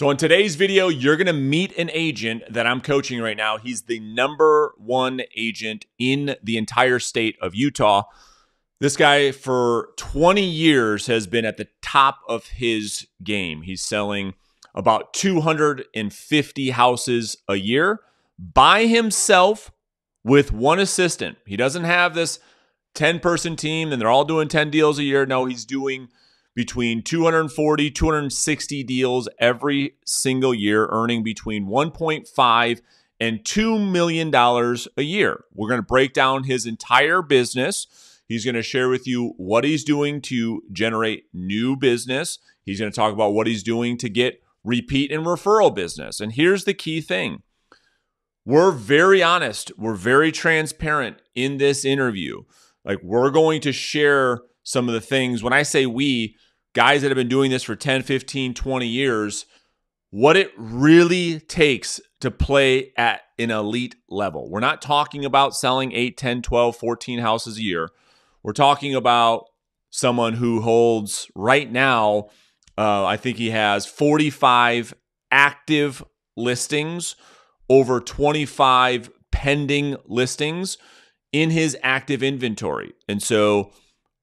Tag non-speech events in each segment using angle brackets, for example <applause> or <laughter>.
So, in today's video, you're going to meet an agent that I'm coaching right now. He's the number one agent in the entire state of Utah. This guy, for 20 years, has been at the top of his game. He's selling about 250 houses a year by himself with one assistant. He doesn't have this 10 person team and they're all doing 10 deals a year. No, he's doing between 240, 260 deals every single year, earning between 1.5 and $2 million a year. We're going to break down his entire business. He's going to share with you what he's doing to generate new business. He's going to talk about what he's doing to get repeat and referral business. And here's the key thing we're very honest, we're very transparent in this interview. Like, we're going to share some of the things. When I say we, guys that have been doing this for 10, 15, 20 years, what it really takes to play at an elite level. We're not talking about selling 8, 10, 12, 14 houses a year. We're talking about someone who holds right now, uh, I think he has 45 active listings, over 25 pending listings in his active inventory. And so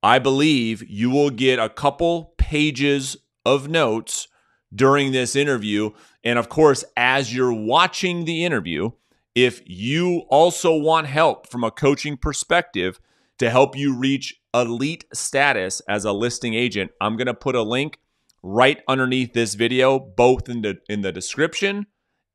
I believe you will get a couple pages of notes during this interview. And of course, as you're watching the interview, if you also want help from a coaching perspective to help you reach elite status as a listing agent, I'm going to put a link right underneath this video, both in the in the description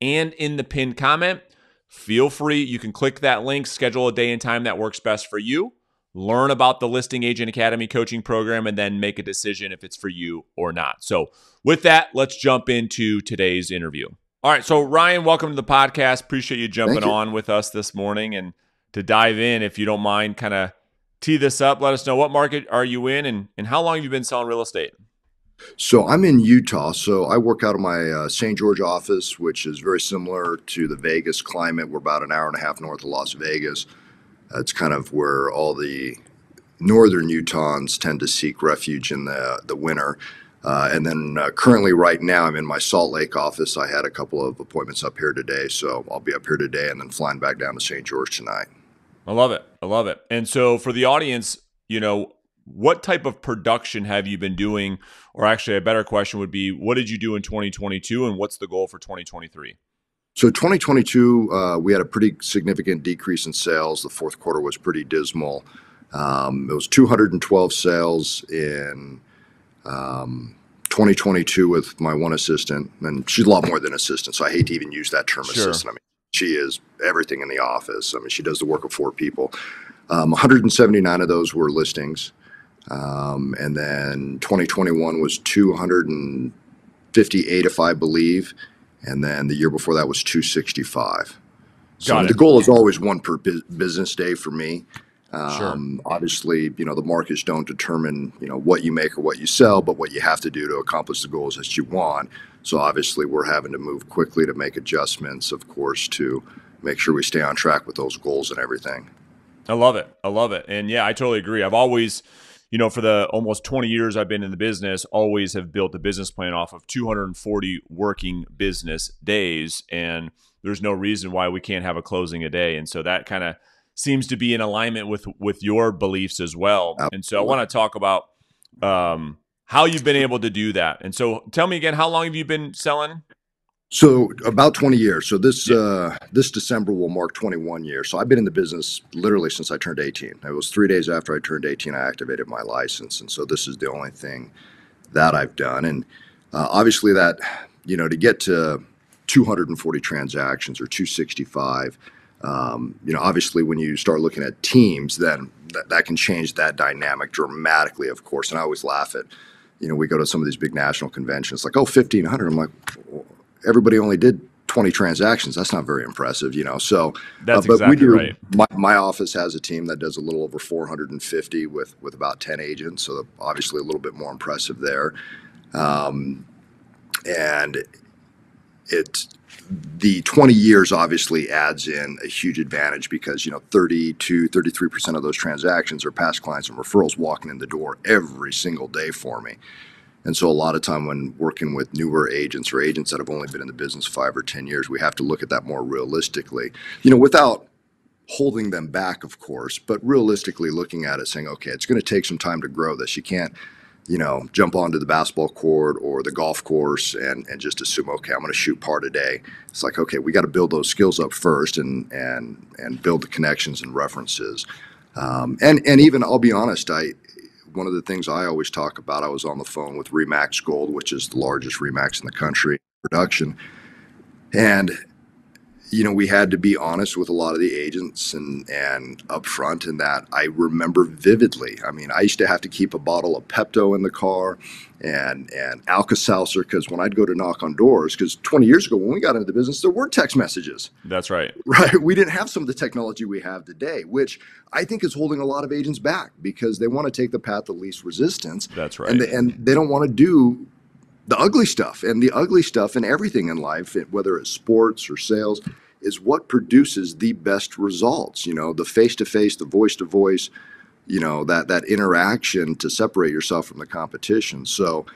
and in the pinned comment. Feel free, you can click that link, schedule a day and time that works best for you learn about the Listing Agent Academy coaching program, and then make a decision if it's for you or not. So, with that, let's jump into today's interview. All right. So, Ryan, welcome to the podcast. Appreciate you jumping you. on with us this morning. And to dive in, if you don't mind, kind of tee this up, let us know what market are you in and, and how long have you been selling real estate? So I'm in Utah. So I work out of my uh, St. George office, which is very similar to the Vegas climate. We're about an hour and a half north of Las Vegas. It's kind of where all the northern Utahns tend to seek refuge in the the winter. Uh, and then uh, currently, right now, I'm in my Salt Lake office. I had a couple of appointments up here today, so I'll be up here today and then flying back down to St. George tonight. I love it. I love it. And so, for the audience, you know, what type of production have you been doing? Or actually, a better question would be, what did you do in 2022, and what's the goal for 2023? So 2022, uh, we had a pretty significant decrease in sales. The fourth quarter was pretty dismal. Um, it was 212 sales in um, 2022 with my one assistant, and she's a lot more than assistant. So I hate to even use that term sure. assistant. I mean, she is everything in the office. I mean, she does the work of four people. Um, 179 of those were listings, um, and then 2021 was 258, if I believe and then the year before that was 265. So the goal is always one per business day for me. Um, sure. Obviously, you know the markets don't determine you know what you make or what you sell, but what you have to do to accomplish the goals that you want. So obviously, we're having to move quickly to make adjustments, of course, to make sure we stay on track with those goals and everything. I love it. I love it. And yeah, I totally agree. I've always you know, for the almost 20 years I've been in the business, always have built a business plan off of 240 working business days. And there's no reason why we can't have a closing a day. And so that kind of seems to be in alignment with with your beliefs as well. And so I want to talk about um, how you've been able to do that. And so tell me again, how long have you been selling? So about 20 years. So this yeah. uh, this December will mark 21 years. So I've been in the business literally since I turned 18. It was three days after I turned 18 I activated my license, and so this is the only thing that I've done. And uh, obviously that you know to get to 240 transactions or 265. Um, you know, obviously, when you start looking at teams, then that, that can change that dynamic dramatically, of course. And I always laugh at, you know, we go to some of these big national conventions, like, oh, 1,500. I'm like, everybody only did 20 transactions. That's not very impressive, you know. So, uh, That's uh, but exactly we do. Right. My, my office has a team that does a little over 450 with with about 10 agents. So obviously a little bit more impressive there. Um, and it the 20 years obviously adds in a huge advantage because you know 32 33% of those transactions are past clients and referrals walking in the door every single day for me And so a lot of time when working with newer agents or agents that have only been in the business five or 10 years, we have to look at that more realistically, you know, without holding them back, of course, but realistically looking at it saying, okay, it's going to take some time to grow this. You can't, you know, jump onto the basketball court or the golf course and, and just assume, okay, I'm going to shoot part a day. It's like, okay, we got to build those skills up first and, and, and build the connections and references. Um, and, and even, I'll be honest, I, one of the things I always talk about, I was on the phone with Remax Gold, which is the largest Remax in the country production. And, you know, we had to be honest with a lot of the agents and, and upfront in that I remember vividly. I mean, I used to have to keep a bottle of Pepto in the car and, and Alka-Seltzer because when I'd go to knock on doors, because 20 years ago when we got into the business, there were text messages. That's right. <laughs> Right. We didn't have some of the technology we have today, which I think is holding a lot of agents back because they want to take the path of least resistance. That's right. And they, and they don't want to do the ugly stuff. And the ugly stuff in everything in life, whether it's sports or sales, is what produces the best results. You know, the face to face, the voice to voice, you know, that that interaction to separate yourself from the competition. So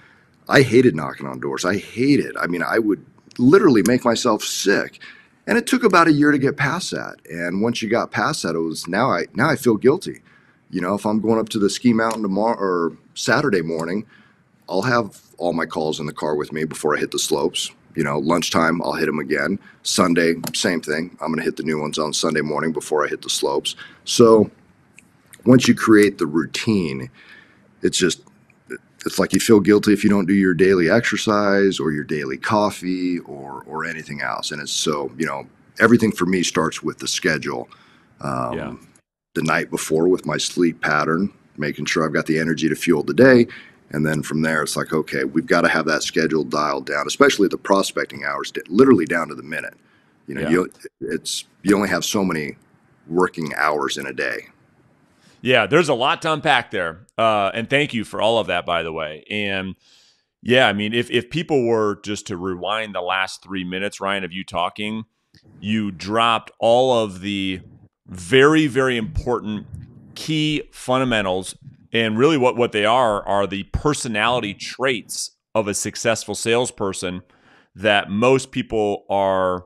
I hated knocking on doors. I hated. I mean, I would literally make myself sick. And it took about a year to get past that. And once you got past that, it was now I now I feel guilty. You know, if I'm going up to the ski mountain tomorrow or Saturday morning, I'll have all my calls in the car with me before I hit the slopes. You know, lunchtime, I'll hit them again. Sunday, same thing. I'm going to hit the new ones on Sunday morning before I hit the slopes. So once you create the routine, it's just, it's like you feel guilty if you don't do your daily exercise or your daily coffee or, or anything else. And it's so, you know, everything for me starts with the schedule. Um, yeah. The night before with my sleep pattern, making sure I've got the energy to fuel the day and then from there, it's like, okay, we've got to have that schedule dialed down, especially the prospecting hours, literally down to the minute. You know, yeah. you it's you only have so many working hours in a day. Yeah, there's a lot to unpack there, uh, and thank you for all of that, by the way. And yeah, I mean, if if people were just to rewind the last three minutes, Ryan, of you talking, you dropped all of the very very important key fundamentals and really, what, what they are are the personality traits of a successful salesperson that most people are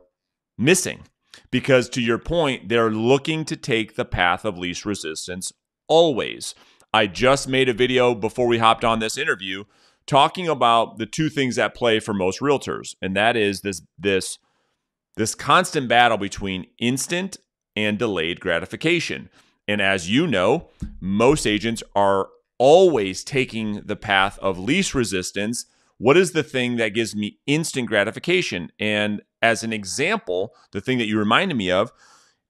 missing. Because to your point, they're looking to take the path of least resistance always. I just made a video before we hopped on this interview talking about the two things at play for most realtors, and that is this this this constant battle between instant and delayed gratification. And as you know, most agents are always taking the path of least resistance. What is the thing that gives me instant gratification? And as an example, the thing that you reminded me of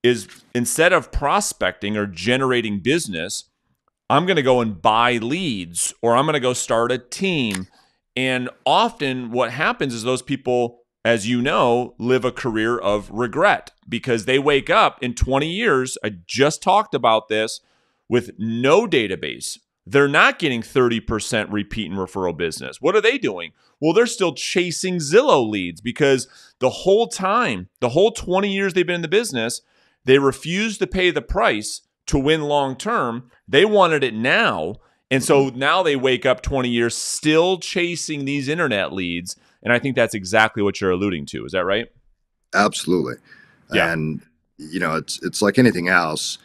is instead of prospecting or generating business, I'm going to go and buy leads or I'm going to go start a team. And often what happens is those people as you know, live a career of regret because they wake up in 20 years. I just talked about this with no database. They're not getting 30% repeat and referral business. What are they doing? Well, they're still chasing Zillow leads because the whole time, the whole 20 years they've been in the business, they refused to pay the price to win long term. They wanted it now. And so now they wake up 20 years still chasing these internet leads and I think that's exactly what you're alluding to. Is that right? Absolutely. Yeah. And you know, it's it's like anything else.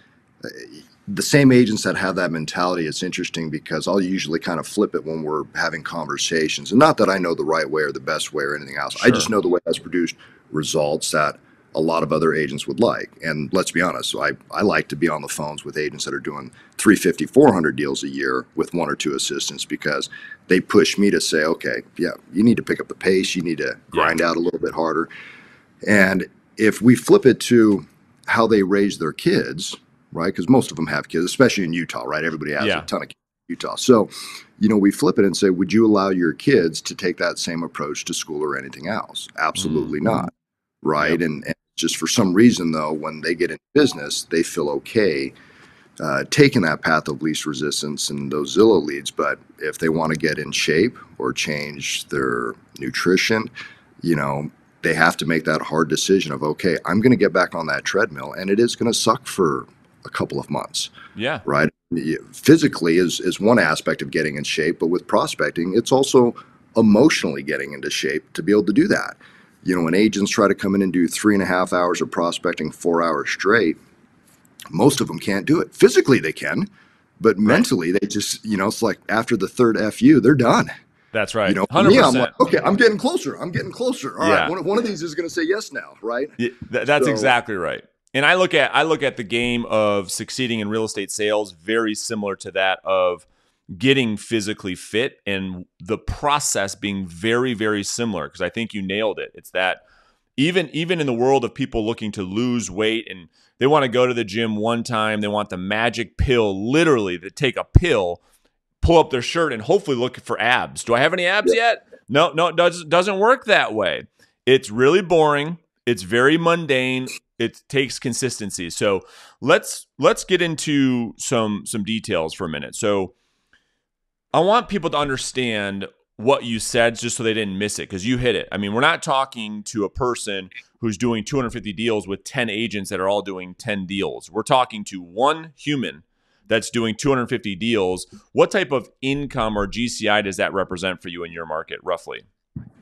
The same agents that have that mentality, it's interesting because I'll usually kind of flip it when we're having conversations. And not that I know the right way or the best way or anything else. Sure. I just know the way that's produced results that a lot of other agents would like. And let's be honest, so I, I like to be on the phones with agents that are doing 350, 400 deals a year with one or two assistants because they push me to say, okay, yeah, you need to pick up the pace, you need to grind out a little bit harder. And if we flip it to how they raise their kids, right? Because most of them have kids, especially in Utah, right? Everybody has yeah. a ton of kids in Utah. So, you know, we flip it and say, would you allow your kids to take that same approach to school or anything else? Absolutely mm-hmm. not. Right. Yep. And, and just for some reason, though, when they get in business, they feel okay uh, taking that path of least resistance and those Zillow leads. But if they want to get in shape or change their nutrition, you know, they have to make that hard decision of, okay, I'm going to get back on that treadmill and it is going to suck for a couple of months. Yeah. Right. Physically is is one aspect of getting in shape, but with prospecting, it's also emotionally getting into shape to be able to do that. You know, when agents try to come in and do three and a half hours of prospecting, four hours straight, most of them can't do it. Physically, they can, but mentally, they just, you know, it's like after the third FU, they're done. That's right. You know, 100%. me, I'm like, okay, I'm getting closer. I'm getting closer. All yeah. right, one, one, of these is going to say yes now, right? Yeah, th- that's so, exactly right. And I look at I look at the game of succeeding in real estate sales very similar to that of getting physically fit and the process being very very similar because I think you nailed it. It's that even even in the world of people looking to lose weight and they want to go to the gym one time, they want the magic pill literally to take a pill, pull up their shirt and hopefully look for abs. Do I have any abs yet? No, no, it does, doesn't work that way. It's really boring. It's very mundane. It takes consistency. So let's let's get into some some details for a minute. So I want people to understand what you said just so they didn't miss it because you hit it. I mean, we're not talking to a person who's doing 250 deals with 10 agents that are all doing 10 deals. We're talking to one human that's doing 250 deals. What type of income or GCI does that represent for you in your market, roughly?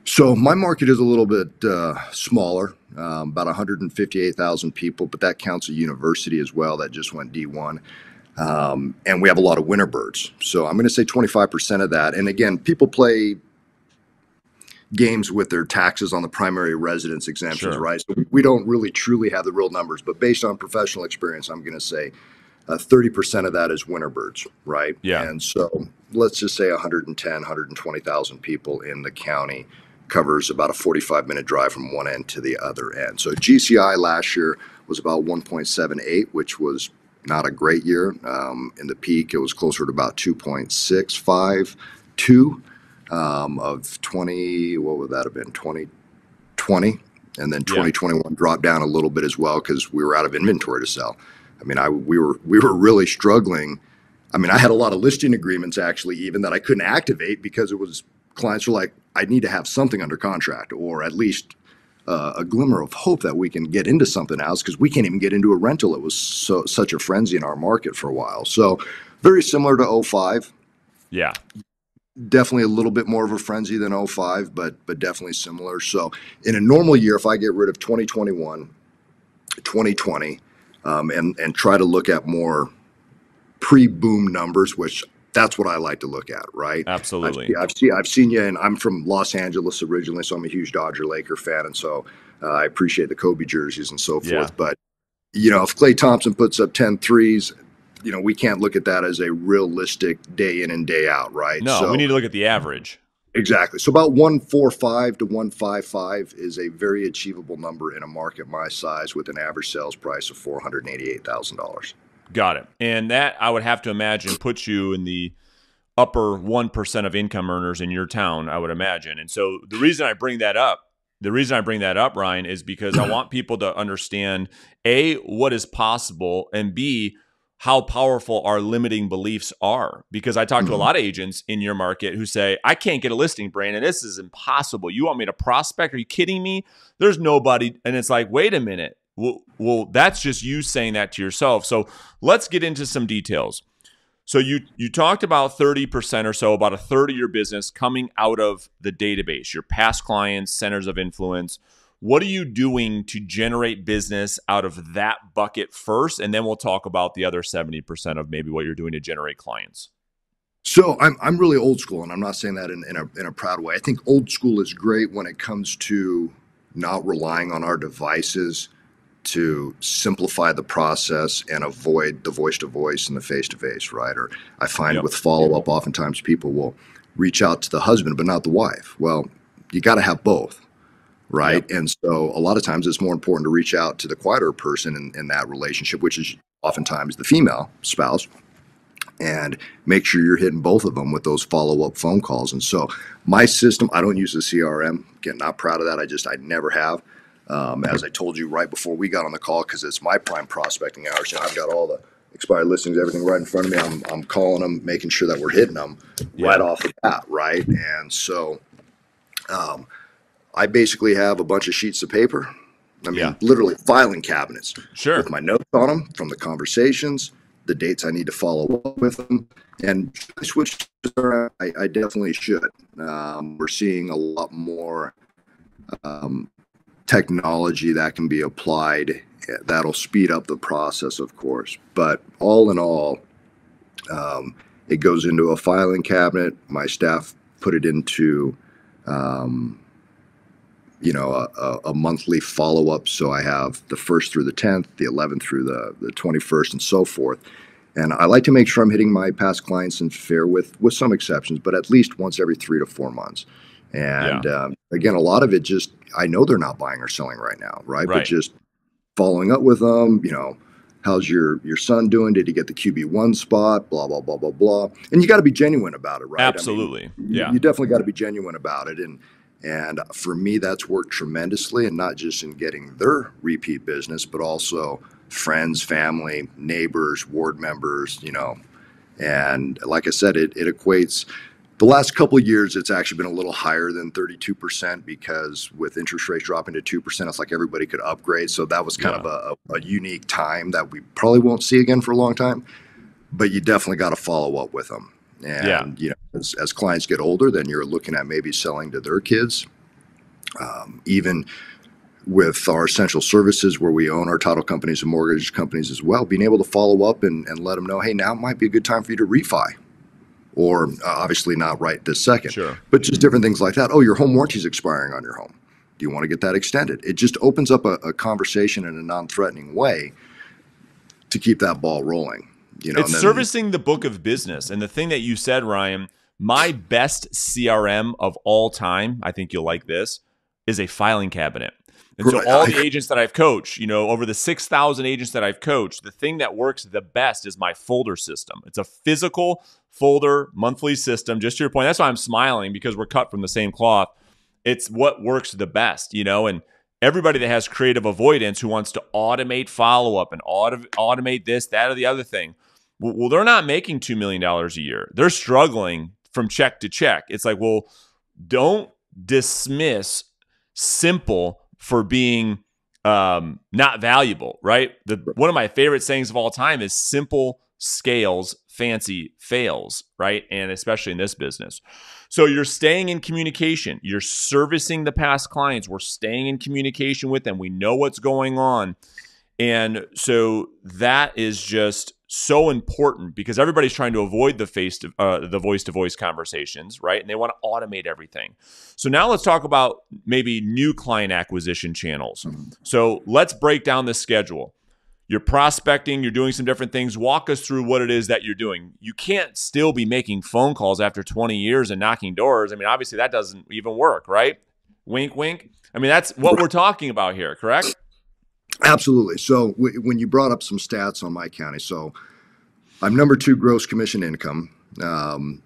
So my market is a little bit uh, smaller, um, about 158,000 people, but that counts a university as well that just went D1. Um, and we have a lot of winter birds. So I'm going to say 25% of that. And again, people play games with their taxes on the primary residence exemptions, sure. right? So we don't really truly have the real numbers, but based on professional experience, I'm going to say uh, 30% of that is winter birds, right? Yeah. And so let's just say 110, 120,000 people in the county covers about a 45 minute drive from one end to the other end. So GCI last year was about 1.78, which was not a great year. Um, in the peak, it was closer to about 2.652 um, of 20. What would that have been? 2020, and then 2021 yeah. dropped down a little bit as well because we were out of inventory to sell. I mean, I we were we were really struggling. I mean, I had a lot of listing agreements actually, even that I couldn't activate because it was clients were like, I need to have something under contract or at least uh, a glimmer of hope that we can get into something else because we can't even get into a rental. It was so such a frenzy in our market for a while. So very similar to 05. Yeah. Definitely a little bit more of a frenzy than 05, but but definitely similar. So in a normal year, if I get rid of 2021, 2020, um, and and try to look at more pre-boom numbers, which that's what I like to look at, right? Absolutely. I've, I've seen I've seen you, and I'm from Los Angeles originally, so I'm a huge Dodger Laker fan, and so uh, I appreciate the Kobe jerseys and so forth. Yeah. But you know, if Klay Thompson puts up 10 threes, you know, we can't look at that as a realistic day in and day out, right? No, so, we need to look at the average. Exactly. So about 145 to 155 is a very achievable number in a market my size with an average sales price of $488,000. Got it. And that I would have to imagine puts you in the upper 1% of income earners in your town, I would imagine. And so the reason I bring that up, the reason I bring that up, Ryan, is because I want people to understand A, what is possible, and B, how powerful our limiting beliefs are. Because I talk mm-hmm. to a mm-hmm. lot of agents in your market who say, I can't get a listing, Brandon. This is impossible. You want me to prospect? Are you kidding me? There's nobody. And it's like, wait a minute. Well, well, that's just you saying that to yourself. So let's get into some details. So you you talked about 30% or so, about a third of your business coming out of the database, your past clients, centers of influence. What are you doing to generate business out of that bucket first? And then we'll talk about the other 70% of maybe what you're doing to generate clients. So I'm I'm really old school, and I'm not saying that in, in a in a proud way. I think old school is great when it comes to not relying on our devices to simplify the process and avoid the voice to voice and the face to face, right? Or I find yep. with follow up, oftentimes people will reach out to the husband, but not the wife. Well, you got to have both, right? Yep. And so a lot of times it's more important to reach out to the quieter person in, in that relationship, which is oftentimes the female spouse, and make sure you're hitting both of them with those follow up phone calls. And so my system, I don't use the CRM. Again, not proud of that. I just, I never have. Um, as I told you right before we got on the call, because it's my prime prospecting hours, you know, I've got all the expired listings, everything right in front of me. I'm, I'm calling them, making sure that we're hitting them yeah. right off the bat, right? And so um, I basically have a bunch of sheets of paper, I mean, Yeah. literally filing cabinets Sure. with my notes on them from the conversations, the dates I need to follow up with them. And I switch. I, I definitely should. Um, we're seeing a lot more um, technology that can be applied eh, that'll speed up the process, of course. But all in all, um, it goes into a filing cabinet. My staff put it into, um, you know, a, a, monthly follow up. So I have the first through the 10th, the 11th through the, the 21st, and so forth. And I like to make sure I'm hitting my past clients and fair with with some exceptions, but at least once every three to four months. And um, again, a lot of it just I know they're not buying or selling right now, right? Right. But just following up with them, you know, how's your your son doing? Did he get the QB one spot? Blah blah blah blah blah. And you got to be genuine about it, right? I mean, Absolutely. yeah. you definitely got to be genuine about it and and for me that's worked tremendously and not just in getting their repeat business but also friends family neighbors ward members you know and like i said it, it equates the last couple of years it's actually been a little higher than 32% because with interest rates dropping to 2% it's like everybody could upgrade so that was kind Yeah. of a, a unique time that we probably won't see again for a long time but you definitely got to follow up with them and Yeah. you know as, as clients get older then you're looking at maybe selling to their kids um, even with our essential services where we own our title companies and mortgage companies as well being able to follow up and, and let them know hey now might be a good time for you to refi or uh, obviously not right this second Sure. but just different things like that oh your home warranty is expiring on your home do you want to get that extended it just opens up a, a conversation in a non-threatening way to keep that ball rolling you know it's then- servicing the book of business. And the thing that you said, Ryan, my best CRM of all time, I think you'll like this, is a filing cabinet. And so all the agents that I've coached, you know, over the 6,000 agents that I've coached, the thing that works the best is my folder system. It's a physical folder monthly system. Just to your point, that's why I'm smiling because we're cut from the same cloth. It's what works the best, you know, and everybody that has creative avoidance who wants to automate follow up and auto- automate this, that, or the other thing. Well, they're not making $2 million a year. They're struggling from check to check. It's like, well, don't dismiss simple for being um, not valuable, right? The, one of my favorite sayings of all time is simple scales, fancy fails, right? And especially in this business. So you're staying in communication. You're servicing the past clients. We're staying in communication with them. We know what's going on. And so that is just so important because everybody's trying to avoid the face to, uh, the voice to voice conversations, right? And they want to automate everything. So now let's talk about maybe new client acquisition channels. So let's break down the schedule. You're prospecting, you're doing some different things. Walk us through what it is that you're doing. You can't still be making phone calls after 20 years and knocking doors. I mean, obviously that doesn't even work, right? Wink, wink. I mean, that's what we're talking about here, correct? Absolutely. So w- when you brought up some stats on my county, so I'm number two gross commission income, um,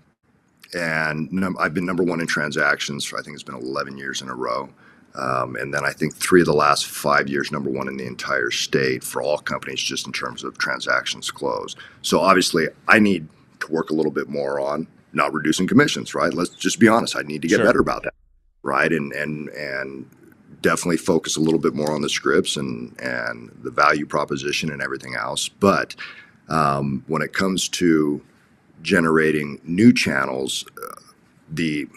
and num- I've been number one in transactions for I think it's been 11 years in a row, um, and then I think three of the last five years number one in the entire state for all companies just in terms of transactions closed. So obviously I need to work a little bit more on not reducing commissions. Right? Let's just be honest. I need to get Sure. better about that. Right? And and and definitely focus a little bit more on the scripts and and the value proposition and everything else. But um, when it comes to generating new channels, uh, the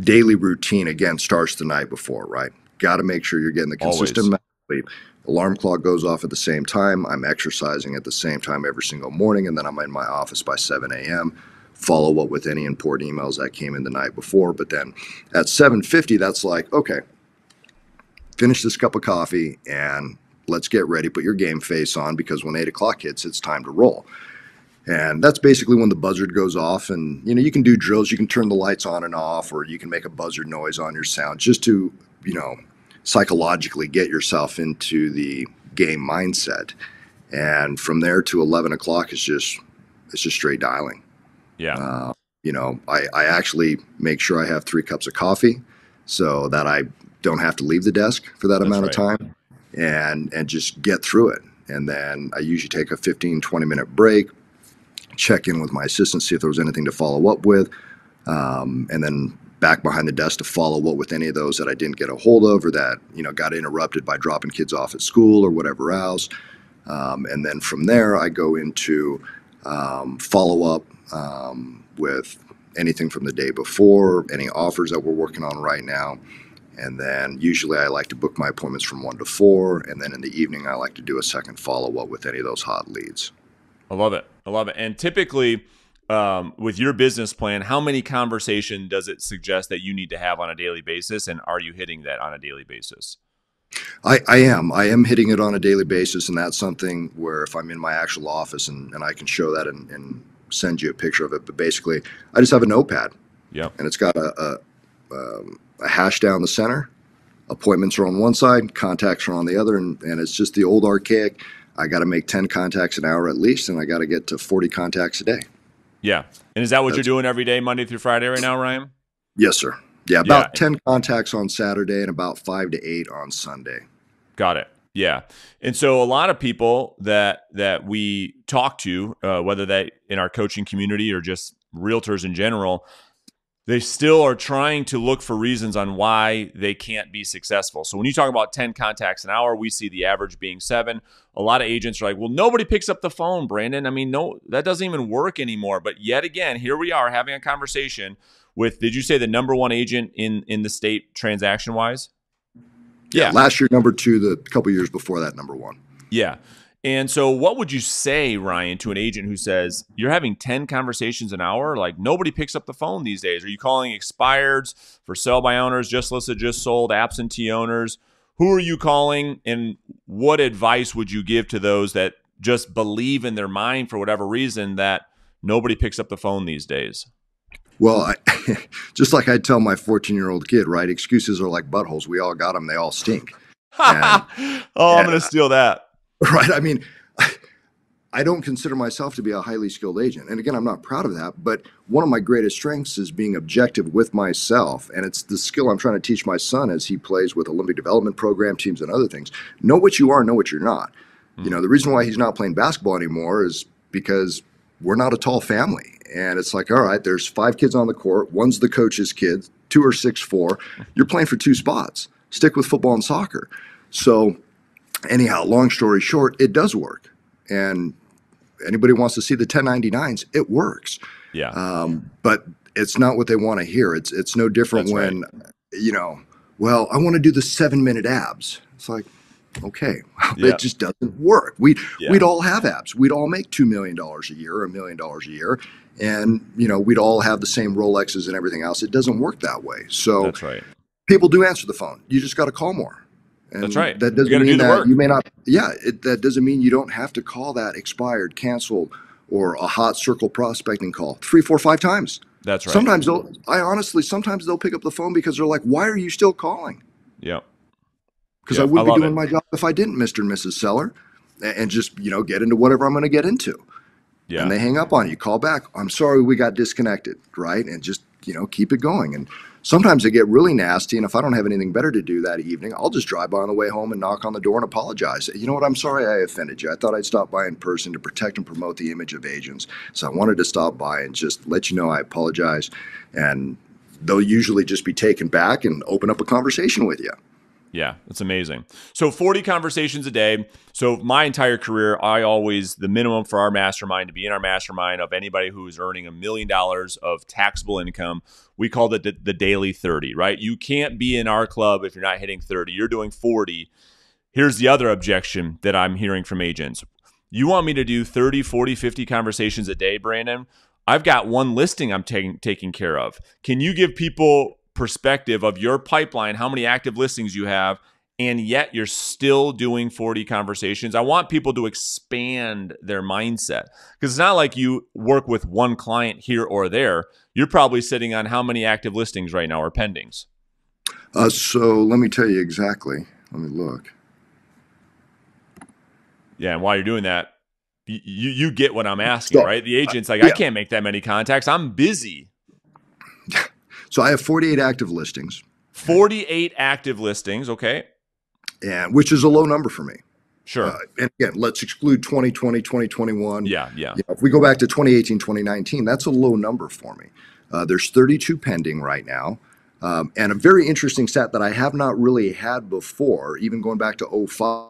daily routine again starts the night before. Right? Got to make sure you're getting the consistent Always. amount of sleep. Alarm clock goes off at the same time. I'm exercising at the same time every single morning, and then I'm in my office by 7 a.m. Follow up with any important emails that came in the night before. But then at 7:50, that's like okay, finish this cup of coffee and let's get ready. Put your game face on because when eight o'clock hits, it's time to roll. And that's basically when the buzzard goes off. And you know, you can do drills, you can turn the lights on and off, or you can make a buzzard noise on your sound just to, you know, psychologically get yourself into the game mindset. And from there to eleven o'clock is just it's just straight dialing. Yeah. Uh, you know, I, I actually make sure I have three cups of coffee so that I don't have to leave the desk for that That's amount right. of time and and just get through it. And then I usually take a 15, 20 minute break, check in with my assistant, see if there was anything to follow up with. Um, and then back behind the desk to follow up with any of those that I didn't get a hold of or that you know got interrupted by dropping kids off at school or whatever else. Um, and then from there, I go into um, follow up um, with anything from the day before, any offers that we're working on right now. And then usually I like to book my appointments from one to four. And then in the evening, I like to do a second follow up with any of those hot leads. I love it. I love it. And typically, um, with your business plan, how many conversation does it suggest that you need to have on a daily basis, and are you hitting that on a daily basis? I, I am. I am hitting it on a daily basis, and that's something where if I'm in my actual office and, and I can show that and, and send you a picture of it. But basically, I just have a notepad. Yeah. And it's got a, a, um, a hash down the center. Appointments are on one side, contacts are on the other, and, and it's just the old archaic. I got to make 10 contacts an hour at least, and I got to get to 40 contacts a day. Yeah. And is that what That's- you're doing every day, Monday through Friday right now, Ryan? Yes, sir. Yeah, about Yeah. 10 contacts on Saturday and about five to eight on Sunday. Got it. Yeah. And so a lot of people that that we talk to, uh, whether that in our coaching community or just realtors in general, they still are trying to look for reasons on why they can't be successful. So when you talk about 10 contacts an hour, we see the average being seven. A lot of agents are like, well, nobody picks up the phone, Brandon. I mean, no, that doesn't even work anymore. But yet again, here we are having a conversation with, did you say the number one agent in in the state transaction wise? Yeah. Last year, number two, the couple years before that, number one. Yeah. And so, what would you say, Ryan, to an agent who says you're having 10 conversations an hour? Like, nobody picks up the phone these days. Are you calling expireds for sell by owners, just listed, just sold, absentee owners? Who are you calling? And what advice would you give to those that just believe in their mind for whatever reason that nobody picks up the phone these days? Well, I, <laughs> just like I tell my 14 year old kid, right? Excuses are like buttholes. We all got them. They all stink. <laughs> oh, I'm going to uh, steal that. <laughs> right? I mean, <laughs> I don't consider myself to be a highly skilled agent. And again, I'm not proud of that, but one of my greatest strengths is being objective with myself. And it's the skill I'm trying to teach my son as he plays with Olympic development program teams and other things. Know what you are, know what you're not. You hmm. know, the reason why he's not playing basketball anymore is because we're not a tall family. And it's like, all right, there's five kids on the court. One's the coach's kid, two or six, four. You're playing for two spots. Stick with football and soccer. So, anyhow, long story short, it does work. And anybody wants to see the 1099s, it works. Yeah. Um, but it's not what they want to hear. It's it's no different That's when, you know, well, I want to do the seven minute abs. It's like, okay, <laughs> Yeah. it just doesn't work. We Yeah. we'd all have abs. We'd all make two million dollars a year or a million dollars a year, and you know, we'd all have the same Rolexes and everything else. It doesn't work that way. So That's right. people do answer the phone. You just got to call more. And That's right. That doesn't gotta do mean that you may not. Yeah, it, that doesn't mean you don't have to call that expired, canceled, or a hot circle prospecting call three, four, five times. That's right. Sometimes they'll. I honestly, sometimes they'll pick up the phone because they're like, "Why are you still calling?" Yeah. Because Yeah, I wouldn't I be doing it. my job if I didn't, Mister and Mrs. Seller, and, and just you know get into whatever I'm going to get into. Yeah. And they hang up on you. Call back. I'm sorry, we got disconnected. Right, and just you know keep it going. And sometimes they get really nasty. And if I don't have anything better to do that evening, I'll just drive by on the way home and knock on the door and apologize. You know what? I'm sorry I offended you. I thought I'd stop by in person to protect and promote the image of agents. So I wanted to stop by and just let you know I apologize. And they'll usually just be taken back and open up a conversation with you. Yeah, it's amazing. So 40 conversations a day. So my entire career, I always the minimum for our mastermind to be in our mastermind of anybody who is earning a million dollars of taxable income. We called it the, the daily 30, right? You can't be in our club if you're not hitting 30. You're doing 40. Here's the other objection that I'm hearing from agents. You want me to do 30, 40, 50 conversations a day, Brandon? I've got one listing I'm taking taking care of. Can you give people perspective of your pipeline, how many active listings you have, and yet you're still doing 40 conversations? I want people to expand their mindset because it's not like you work with one client here or there. You're probably sitting on how many active listings right now or pendings? Uh, so let me tell you exactly. Let me look. Yeah, and while you're doing that, you you get what I'm asking, So, right? The agent's like, I yeah. can't make that many contacts. I'm busy. So I have 48 active listings, 48 active listings. Okay, and which is a low number for me. sure. Uh, and again, let's exclude 2020, 2021. yeah, yeah, You know, if we go back to 2018, 2019, that's a low number for me. Uh, there's 32 pending right now. Um, and a very interesting stat that I have not really had before, even going back to 05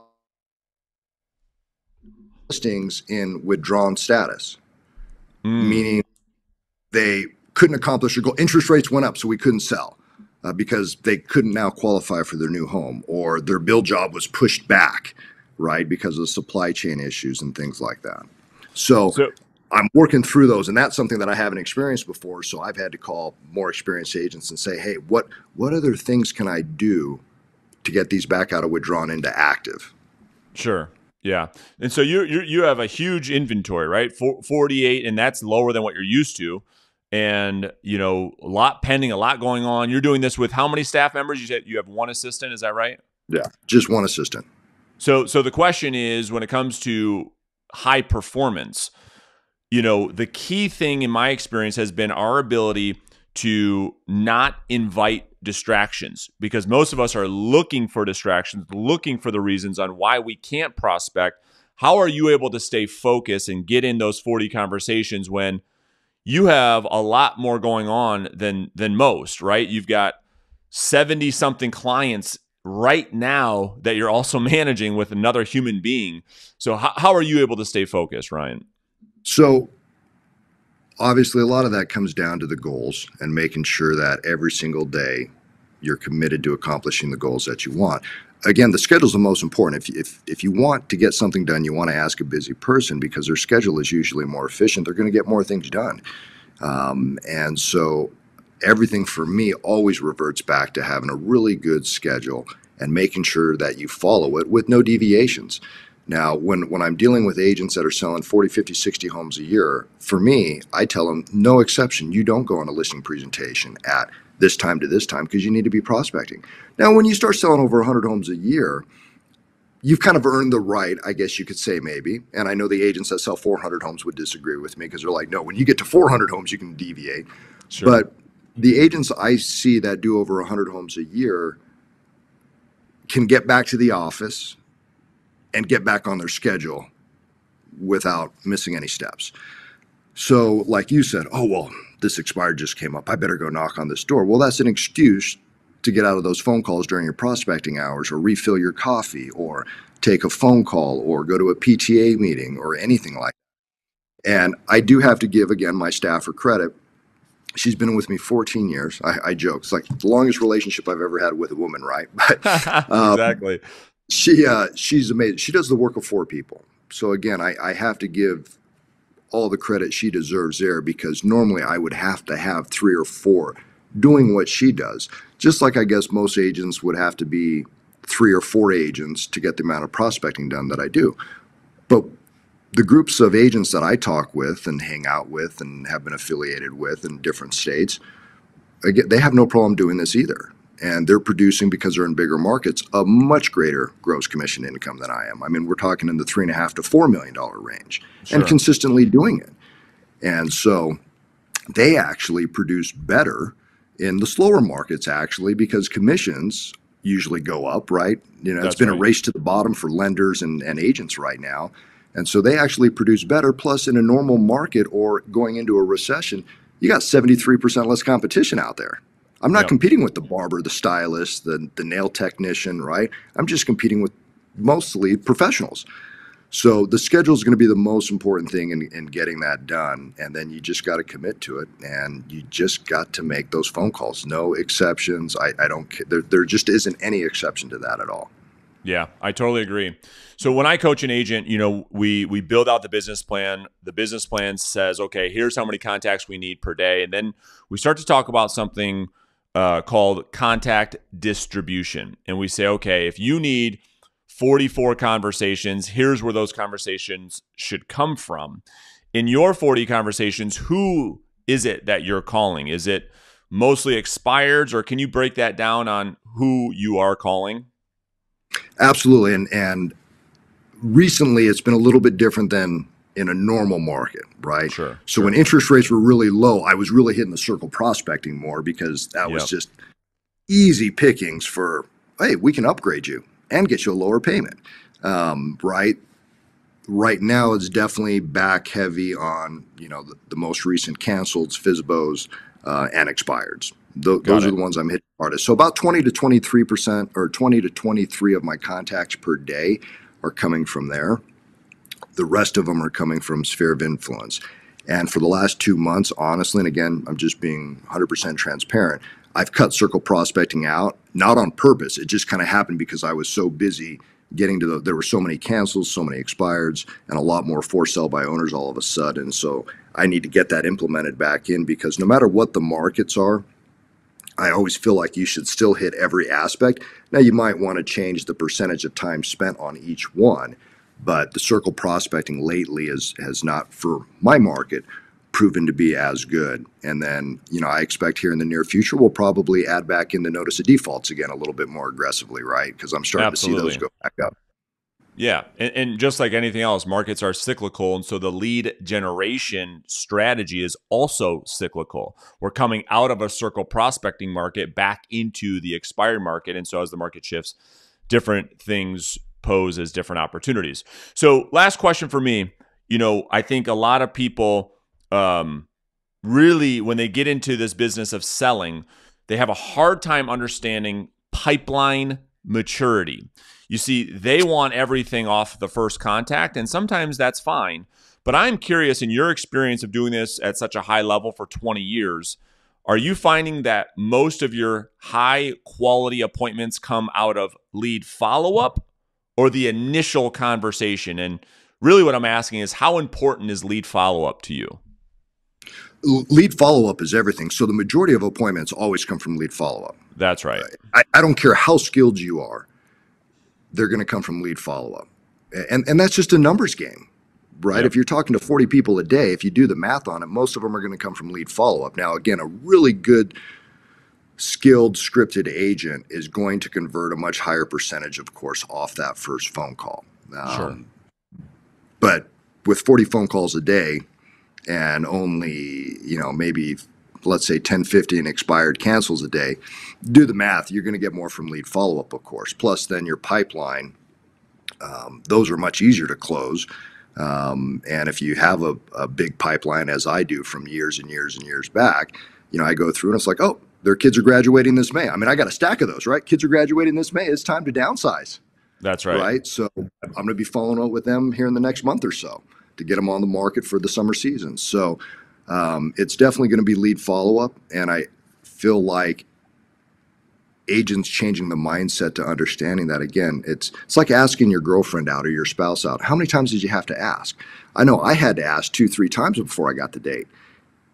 listings in withdrawn status, Mm. meaning they couldn't accomplish their goal. Interest rates went up, so we couldn't sell uh, because they couldn't now qualify for their new home, or their bill job was pushed back, right, because of supply chain issues and things like that. So, So I'm working through those, and that's something that I haven't experienced before. So I've had to call more experienced agents and say, "Hey, what what other things can I do to get these back out of withdrawn into active?" Sure. Yeah. And so you you you have a huge inventory, right? For, 48 and that's lower than what you're used to. And, you know, a lot pending, a lot going on. You're doing this with how many staff members? You said you have one assistant, is that right? Yeah, just one assistant. So so the question is when it comes to high performance, you know, the key thing in my experience has been our ability to not invite distractions because most of us are looking for distractions, looking for the reasons on why we can't prospect. How are you able to stay focused and get in those 40 conversations when you have a lot more going on than than most, right? You've got 70 something clients right now that you're also <laughs> managing with another human being. So how, how are you able to stay focused, Ryan? So obviously, a lot of that comes down to the goals and making sure that every single day you're committed to accomplishing the goals that you want. Again, the schedule is the most important. If, if, if you want to get something done, you want to ask a busy person because their schedule is usually more efficient. They're going to get more things done. Um, and so everything for me always reverts back to having a really good schedule and making sure that you follow it with no deviations. Now, when, when I'm dealing with agents that are selling 40, 50, 60 homes a year, for me, I tell them, no exception, you don't go on a listing presentation at this time to this time because you need to be prospecting. Now, when you start selling over 100 homes a year, you've kind of earned the right, I guess you could say, maybe. And I know the agents that sell 400 homes would disagree with me because they're like, no, when you get to 400 homes, you can deviate. Sure. But the agents I see that do over 100 homes a year can get back to the office and get back on their schedule without missing any steps. So, like you said, oh, well, this expired just came up. I better go knock on this door. Well, that's an excuse to get out of those phone calls during your prospecting hours or refill your coffee or take a phone call or go to a PTA meeting or anything like that. And I do have to give again my staffer credit. She's been with me 14 years. I, I joke it's like the longest relationship I've ever had with a woman, right? <laughs> But <laughs> um, exactly. she uh, she's amazing. She does the work of four people. So again, I, I have to give all the credit she deserves there because normally I would have to have three or four doing what she does. Just like I guess most agents would have to be three or four agents to get the amount of prospecting done that I do. But the groups of agents that I talk with and hang out with and have been affiliated with in different states, again, they have no problem doing this either. And they're producing because they're in bigger markets a much greater gross commission income than I am. I mean, we're talking in the three and a half to four million dollar range, Sure. and consistently doing it. And so, they actually produce better in the slower markets actually because commissions usually go up, right? You know, That's it's been right. a race to the bottom for lenders and, and agents right now. And so they actually produce better. Plus, in a normal market or going into a recession, you got 73% less competition out there. I'm not Yeah. competing with the barber, the stylist, the, the nail technician, right? I'm just competing with mostly professionals. So the schedule is going to be the most important thing in, in getting that done. And then you just got to commit to it and you just got to make those phone calls. No exceptions. I, I don't, there, there just isn't any exception to that at all. Yeah, I totally agree. So when I coach an agent, you know, we we build out the business plan. The business plan says, okay, here's how many contacts we need per day, and then we start to talk about something uh, called contact distribution, and we say, okay, if you need 44 conversations, here's where those conversations should come from. In your 40 conversations, who is it that you're calling? Is it mostly expireds, or can you break that down on who you are calling? Absolutely. And, and recently it's been a little bit different than in a normal market, right? Sure. So when interest rates were really low, I was really hitting the circle prospecting more because that was just easy pickings for, hey, we can upgrade you and get you a lower payment, um, right? Right now, it's definitely back heavy on you know the, the most recent canceled, FSBOs, uh, and expireds. Th- those it. are the ones I'm hitting hardest. So about 20 to 23 percent, or 20 to 23 of my contacts per day are coming from there. The rest of them are coming from sphere of influence. And for the last two months, honestly, and again, I'm just being 100% transparent, I've cut circle prospecting out, not on purpose. It just kind of happened because I was so busy getting to the, there were so many cancels, so many expireds, and a lot more for sale by owners all of a sudden. So I need to get that implemented back in because no matter what the markets are, I always feel like you should still hit every aspect. Now, you might want to change the percentage of time spent on each one, but the circle prospecting lately is, has not, for my market, proven to be as good. And then, you know, I expect here in the near future, we'll probably add back in the notice of defaults again a little bit more aggressively, right? Because I'm starting Absolutely. to see those go back up. Yeah. And, and, just like anything else, markets are cyclical. And so the lead generation strategy is also cyclical. We're coming out of a circle prospecting market back into the expired market. And so as the market shifts, different things pose as different opportunities. So, last question for me you know, I think a lot of people um, really, when they get into this business of selling, they have a hard time understanding pipeline maturity. You see, they want everything off the first contact, and sometimes that's fine. But I'm curious in your experience of doing this at such a high level for 20 years, are you finding that most of your high quality appointments come out of lead follow up or the initial conversation? And really, what I'm asking is how important is lead follow up to you? Lead follow up is everything. So the majority of appointments always come from lead follow up. That's right. I, I don't care how skilled you are they're going to come from lead follow up. And, and that's just a numbers game, right? Yep. If you're talking to 40 people a day, if you do the math on it, most of them are going to come from lead follow up. Now, again, a really good, skilled, scripted agent is going to convert a much higher percentage, of course, off that first phone call. Um, sure. But with 40 phone calls a day and only, you know, maybe let's say 10, 15 expired cancels a day, do the math, you're going to get more from lead follow up, of course. Plus, then your pipeline, um, those are much easier to close. Um, and if you have a, a, big pipeline, as I do from years and years and years back, you know, I go through and it's like, oh, their kids are graduating this May. I mean, I got a stack of those, right? Kids are graduating this May. It's time to downsize. That's right. Right. So I'm going to be following up with them here in the next month or so to get them on the market for the summer season. So um, it's definitely going to be lead follow up, and I feel like agents changing the mindset to understanding that again it's it's like asking your girlfriend out or your spouse out how many times did you have to ask i know i had to ask two three times before i got the date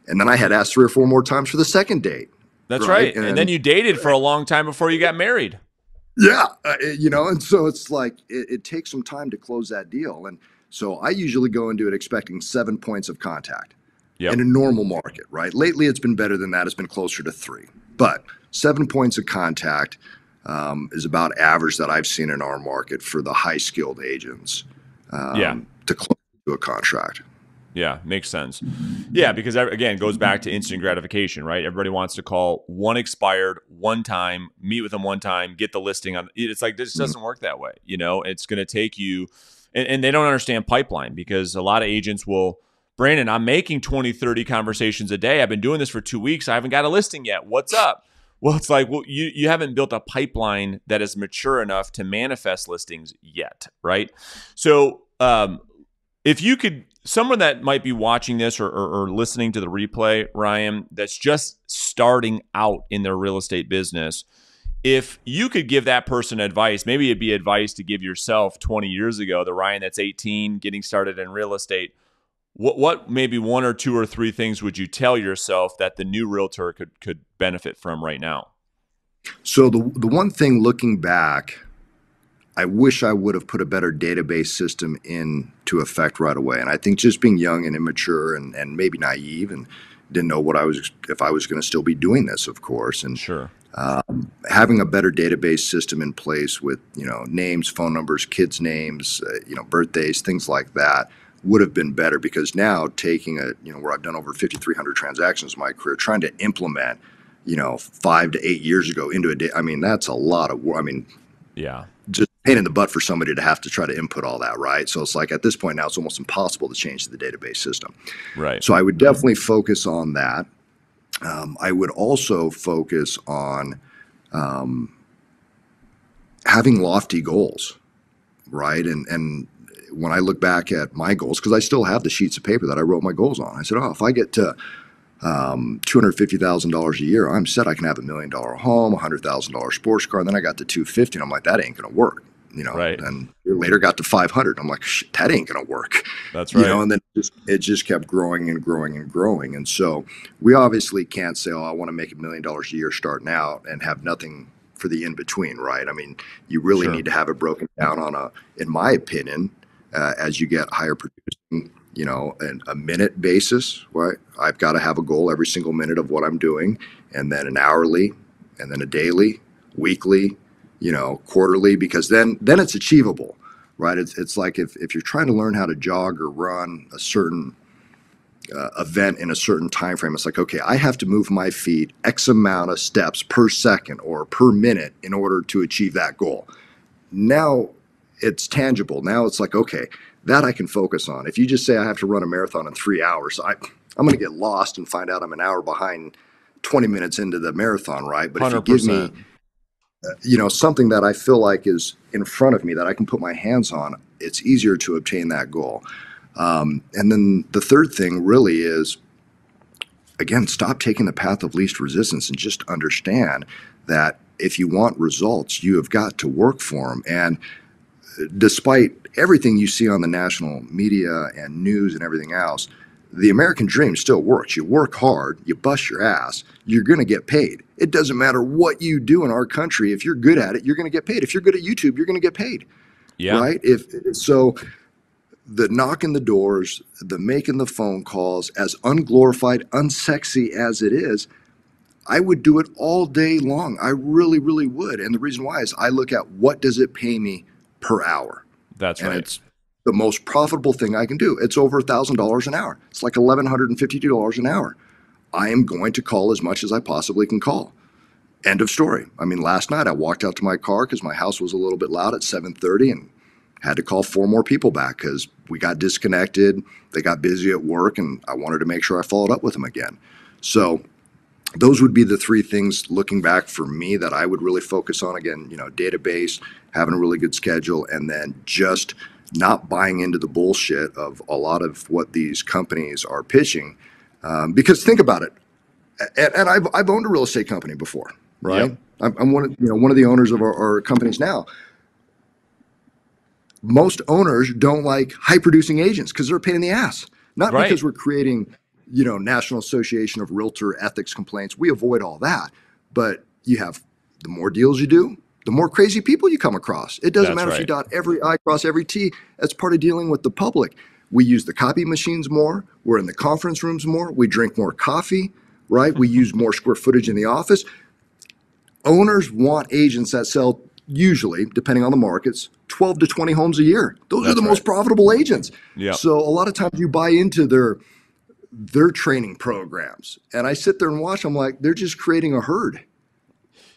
and then i had to ask three or four more times for the second date that's right, right. And, and, then you dated for a long time before you got married yeah uh, you know and so it's like it, it takes some time to close that deal and so i usually go into it expecting seven points of contact yep. in a normal market, right? Lately, it's been better than that. It's been closer to three. But seven points of contact um, is about average that I've seen in our market for the high skilled agents um, yeah. to close to a contract. Yeah, makes sense. Yeah, because again, goes back to instant gratification, right? Everybody wants to call one expired one time, meet with them one time, get the listing on. It's like this doesn't work that way. You know, it's going to take you, and, and, they don't understand pipeline because a lot of agents will Brandon, I'm making 20, 30 conversations a day. I've been doing this for two weeks. I haven't got a listing yet. What's up? Well, it's like, well, you, you haven't built a pipeline that is mature enough to manifest listings yet, right? So, um, if you could, someone that might be watching this or, or, or listening to the replay, Ryan, that's just starting out in their real estate business, if you could give that person advice, maybe it'd be advice to give yourself 20 years ago, the Ryan that's 18, getting started in real estate what what maybe one or two or three things would you tell yourself that the new realtor could could benefit from right now? So the the one thing looking back, I wish I would have put a better database system into effect right away. And I think just being young and immature and, and maybe naive and didn't know what I was if I was going to still be doing this, of course. And sure. Um, having a better database system in place with you know names, phone numbers, kids' names, uh, you know birthdays, things like that would have been better because now taking a you know where I've done over 5,300 transactions in my career, trying to implement you know five to eight years ago into a day. I mean that's a lot of work. I mean, yeah, pain in the butt for somebody to have to try to input all that, right? So it's like at this point now it's almost impossible to change the database system. Right. So I would definitely focus on that. Um, I would also focus on um, having lofty goals, right? And and when I look back at my goals, because I still have the sheets of paper that I wrote my goals on, I said, oh, if I get to um, $250,000 a year, I'm set. I can have a million dollar home, a hundred thousand dollar sports car. And then I got to 250 and I'm like, that ain't going to work. You know, right. and later got to 500. I'm like, that ain't going to work. That's right. You know, and then it just, it just kept growing and growing and growing. And so we obviously can't say, oh, I want to make a million dollars a year starting out and have nothing for the in between, right? I mean, you really Sure. need to have it broken down on a, in my opinion, uh, as you get higher producing, you know, an, a minute basis, right? I've got to have a goal every single minute of what I'm doing, and then an hourly, and then a daily, weekly, you know, quarterly, because then then it's achievable, right? It's it's like if if you're trying to learn how to jog or run a certain uh, event in a certain time frame, it's like okay, I have to move my feet X amount of steps per second or per minute in order to achieve that goal. Now it's tangible. Now it's like okay, that I can focus on. If you just say I have to run a marathon in three hours, I I'm going to get lost and find out I'm an hour behind 20 minutes into the marathon, right? But if you give me 100%. You know something that I feel like is in front of me that I can put my hands on, it's easier to obtain that goal. Um, and then the third thing really is again, stop taking the path of least resistance and just understand that if you want results, you have got to work for them. And despite everything you see on the national media and news and everything else, the American dream still works. You work hard, you bust your ass, you're going to get paid. It doesn't matter what you do in our country. If you're good at it, you're going to get paid. If you're good at YouTube, you're going to get paid Yeah. right? If so, the knocking the doors, the making the phone calls, as unglorified, unsexy as it is, I would do it all day long. I really, really would. And the reason why is I look at what does it pay me per hour, That's and right. it's the most profitable thing I can do. It's over a thousand dollars an hour. It's like eleven hundred and fifty-two dollars an hour. I am going to call as much as I possibly can call. End of story. I mean, last night I walked out to my car because my house was a little bit loud at 7:30 and had to call four more people back because we got disconnected. They got busy at work, and I wanted to make sure I followed up with them again. So those would be the three things looking back for me that I would really focus on. Again, you know, database, having a really good schedule, and then just not buying into the bullshit of a lot of what these companies are pitching. Um, because think about it, and, and I've, I've owned a real estate company before, right? Yep. I'm, I'm one of you know one of the owners of our, our companies now. Most owners don't like high producing agents because they're a pain in the ass. Not Right. because we're creating, you know, National Association of Realtor ethics complaints. We avoid all that. But you have the more deals you do, the more crazy people you come across. It doesn't That's matter if you dot every I, cross every T. That's part of dealing with the public. We use the copy machines more. We're in the conference rooms more. We drink more coffee, right? We <laughs> use more square footage in the office. Owners want agents that sell, usually, depending on the markets, 12 to 20 homes a year. Those are That's the most profitable agents. Yeah. So a lot of times you buy into their their training programs. And I sit there and watch, I'm like, they're just creating a herd.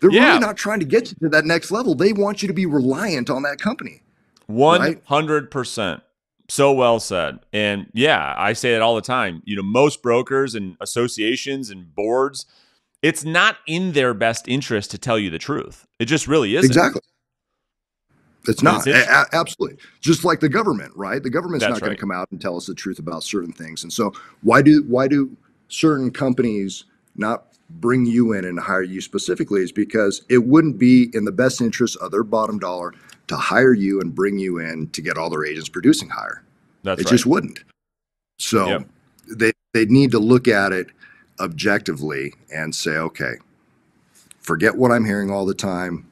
They're Yeah. really not trying to get you to that next level. They want you to be reliant on that company. One hundred percent. So well said. And yeah, I say it all the time. You know, most brokers and associations and boards, it's not in their best interest to tell you the truth. It just really isn't. Exactly. It's not. It's- a- absolutely. Just like the government, right? The government's That's not going right. to come out and tell us the truth about certain things. And so why do why do certain companies not bring you in and hire you specifically is because it wouldn't be in the best interest of their bottom dollar to hire you and bring you in to get all their agents producing higher. That's it right. just wouldn't. So Yep. they they need to look at it objectively and say, okay, forget what I'm hearing all the time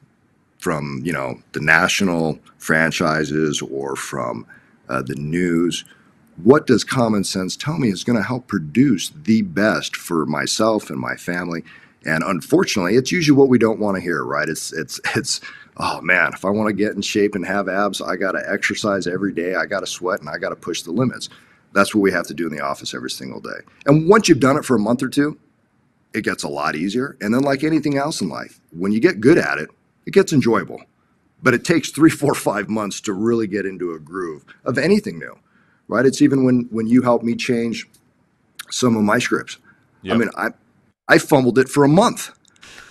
from you know the national franchises or from uh, the news. What does common sense tell me is going to help produce the best for myself and my family? And unfortunately, it's usually what we don't want to hear, right? It's it's <laughs> it's oh man, if I want to get in shape and have abs, I got to exercise every day. I got to sweat and I got to push the limits. That's what we have to do in the office every single day. And once you've done it for a month or two, it gets a lot easier. And then, like anything else in life, when you get good at it, it gets enjoyable. But it takes three, four, five months to really get into a groove of anything new, right? It's even when when you help me change some of my scripts. Yep. I mean, I I fumbled it for a month.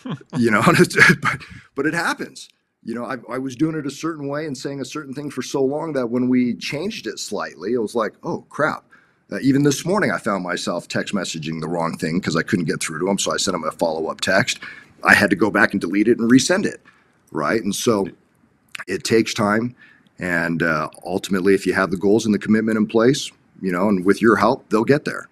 <laughs> you know, <laughs> but, but it happens. You know, I, I was doing it a certain way and saying a certain thing for so long that when we changed it slightly, it was like, oh crap. Uh, even this morning, I found myself text messaging the wrong thing because I couldn't get through to him. So I sent him a follow up text. I had to go back and delete it and resend it. Right. And so it takes time. And uh, ultimately, if you have the goals and the commitment in place, you know, and with your help, they'll get there.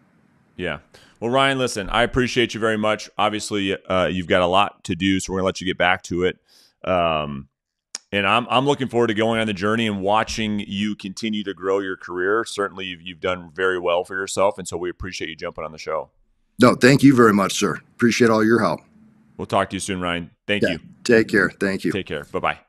Yeah. Well, Ryan, listen, I appreciate you very much. Obviously, uh, you've got a lot to do, so we're gonna let you get back to it. Um, and I'm I'm looking forward to going on the journey and watching you continue to grow your career. Certainly, you've you've done very well for yourself, and so we appreciate you jumping on the show. No, thank you very much, sir. Appreciate all your help. We'll talk to you soon, Ryan. Thank yeah. you. Take care. Thank you. Take care. Bye bye.